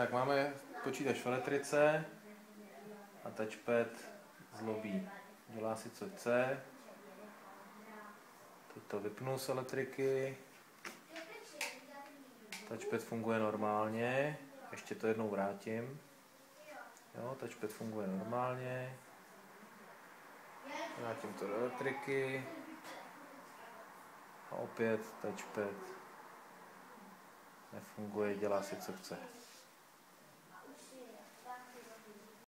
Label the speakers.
Speaker 1: Tak máme počítač v elektrice a touchpad zlobí. Dělá si co chce. Toto vypnu z elektriky. Touchpad funguje normálně. Ještě to jednou vrátím. Jo, touchpad funguje normálně. Vrátím to do elektriky. A opět touchpad nefunguje, dělá si co chce.